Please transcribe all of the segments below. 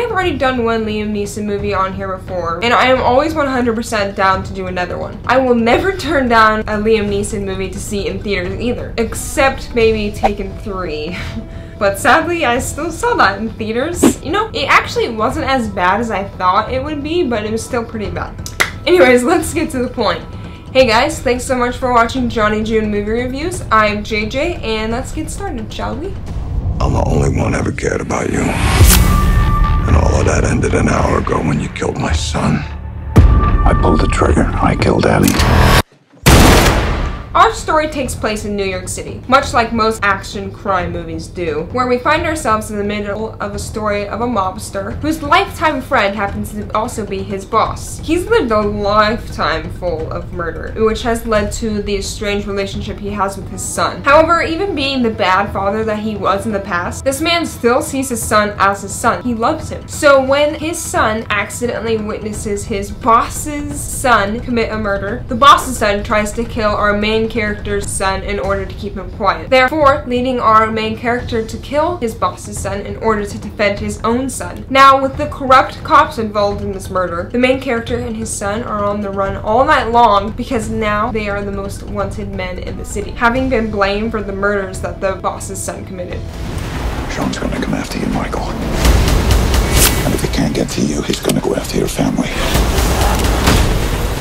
have already done one Liam Neeson movie on here before, and I am always 100% down to do another one. I will never turn down a Liam Neeson movie to see in theaters either, except maybe Taken 3. but sadly I still saw that in theaters. You know, it actually wasn't as bad as I thought it would be, but it was still pretty bad. Anyways, let's get to the point. Hey guys, thanks so much for watching Johnnie June Movie Reviews. I'm JJ, and let's get started, shall we? I'm the only one ever cared about you. And all of that ended an hour ago when you killed my son. I pulled the trigger. I killed Abby. Our story takes place in New York City, much like most action crime movies do, where we find ourselves in the middle of a story of a mobster whose lifetime friend happens to also be his boss. He's lived a lifetime full of murder, which has led to the estranged relationship he has with his son. However, even being the bad father that he was in the past, this man still sees his son as his son. He loves him. So when his son accidentally witnesses his boss's son commit a murder, the boss's son tries to kill our main main character's son in order to keep him quiet. Therefore, leading our main character to kill his boss's son in order to defend his own son. Now, with the corrupt cops involved in this murder, the main character and his son are on the run all night long because now they are the most wanted men in the city, having been blamed for the murders that the boss's son committed. Sean's gonna come after you, Michael. And if he can't get to you, he's gonna go after your family.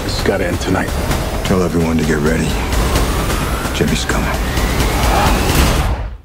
This has gotta end tonight. Tell everyone to get ready. Jimmy's coming.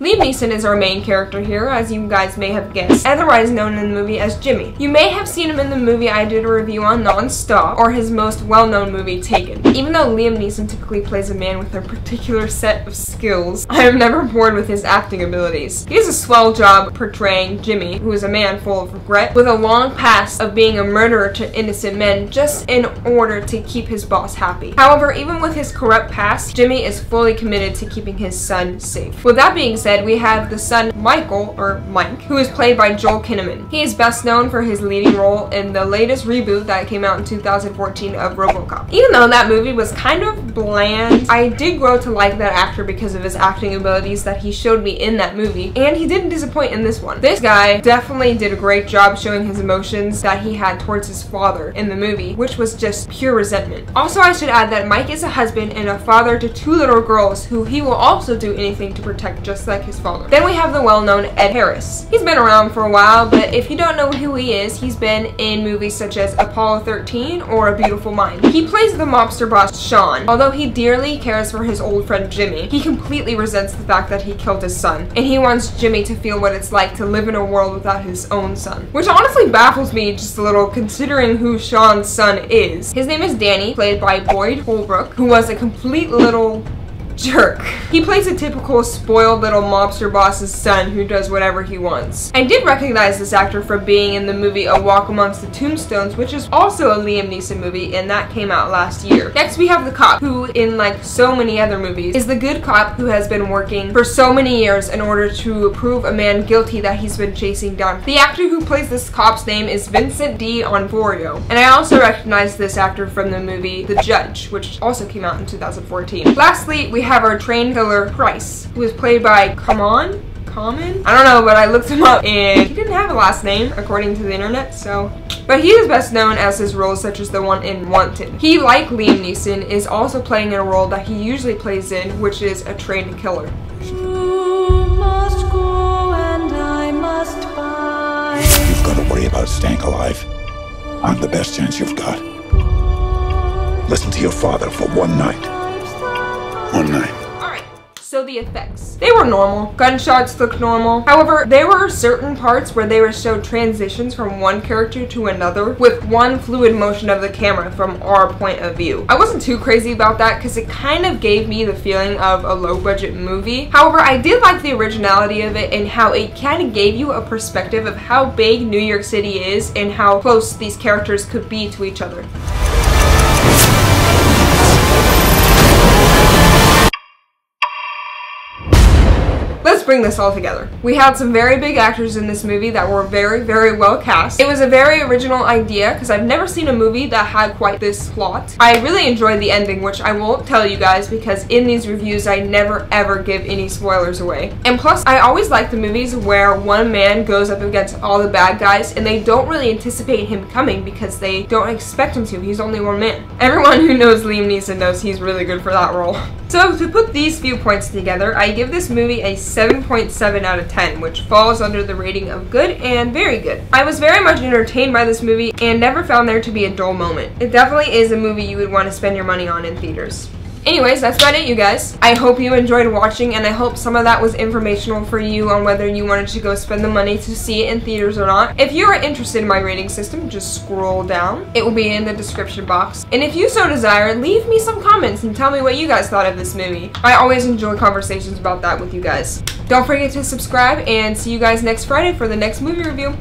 Liam Neeson is our main character here, as you guys may have guessed, otherwise known in the movie as Jimmy. You may have seen him in the movie I did a review on Non-Stop, or his most well-known movie, Taken. Even though Liam Neeson typically plays a man with a particular set of skills, I am never bored with his acting abilities. He does a swell job portraying Jimmy, who is a man full of regret, with a long past of being a murderer to innocent men just in order to keep his boss happy. However, even with his corrupt past, Jimmy is fully committed to keeping his son safe. With that being said, we have the son Michael, or Mike, who is played by Joel Kinnaman. He is best known for his leading role in the latest reboot that came out in 2014 of RoboCop. Even though that movie was kind of bland, I did grow to like that actor because of his acting abilities that he showed me in that movie, and he didn't disappoint in this one. This guy definitely did a great job showing his emotions that he had towards his father in the movie, which was just pure resentment. Also, I should add that Mike is a husband and a father to two little girls who he will also do anything to protect just like his father. Then we have the well-known Ed Harris. He's been around for a while, but if you don't know who he is, he's been in movies such as Apollo 13 or A Beautiful Mind. He plays the mobster boss Sean. Although he dearly cares for his old friend Jimmy, he completely resents the fact that he killed his son, and he wants Jimmy to feel what it's like to live in a world without his own son. Which honestly baffles me just a little considering who Sean's son is. His name is Danny, played by Boyd Holbrook, who was a complete little jerk. He plays a typical spoiled little mobster boss's son who does whatever he wants. I did recognize this actor for being in the movie A Walk Amongst the Tombstones, which is also a Liam Neeson movie, and that came out last year. Next, we have the cop, who, in like so many other movies, is the good cop who has been working for so many years in order to prove a man guilty that he's been chasing down. The actor who plays this cop's name is Vincent D'Onofrio, and I also recognize this actor from the movie The Judge, which also came out in 2014. Lastly, we have our trained killer Price, who is played by Common? Common? I don't know, but I looked him up and he didn't have a last name according to the internet, so. But he is best known as his roles such as the one in Wanted. He, like Liam Neeson, is also playing in a role that he usually plays in, which is a trained killer. You've got to worry about staying alive. I'm the best chance you've got. Listen to your father for one night. One night. So the effects. They were normal. Gunshots looked normal. However, there were certain parts where they were showed transitions from one character to another with one fluid motion of the camera from our point of view. I wasn't too crazy about that because it kind of gave me the feeling of a low budget movie. However, I did like the originality of it and how it kind of gave you a perspective of how big New York City is and how close these characters could be to each other. Bring this all together. We had some very big actors in this movie that were very, very well cast. It was a very original idea because I've never seen a movie that had quite this plot. I really enjoyed the ending, which I won't tell you guys because in these reviews I never ever give any spoilers away. And plus, I always like the movies where one man goes up against all the bad guys and they don't really anticipate him coming because they don't expect him to. He's only one man. Everyone who knows Liam Neeson knows he's really good for that role. So to put these few points together, I give this movie a 7.7 out of 10, which falls under the rating of good and very good. I was very much entertained by this movie and never found there to be a dull moment. It definitely is a movie you would want to spend your money on in theaters. Anyways, that's about it, you guys. I hope you enjoyed watching, and I hope some of that was informational for you on whether you wanted to go spend the money to see it in theaters or not. If you are interested in my rating system, just scroll down. It will be in the description box. And if you so desire, leave me some comments and tell me what you guys thought of this movie. I always enjoy conversations about that with you guys. Don't forget to subscribe, and see you guys next Friday for the next movie review.